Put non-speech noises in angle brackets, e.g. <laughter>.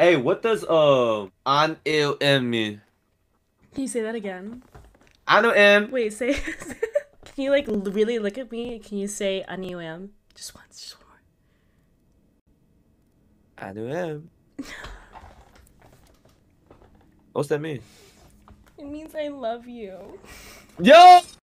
Hey, what does uh an il m mean? Can you say that again? Ano m. Wait, say. <laughs> can you like really look at me? Can you say an il m Just once, just one more. il m. What's that mean? It means I love you. Yo!